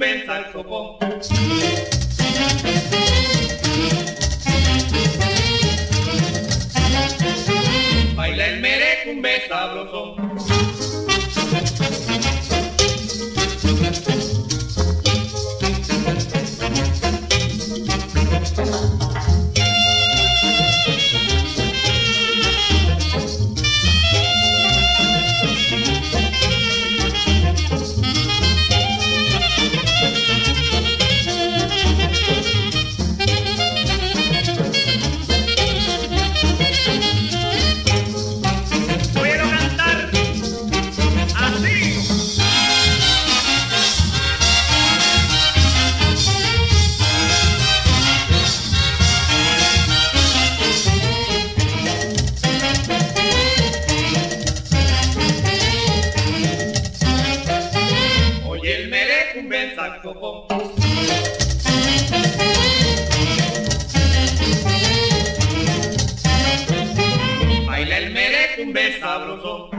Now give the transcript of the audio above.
inventar al copón. Baila el merecumbe sabroso. Saxofón. Baila el merecumbe sabroso.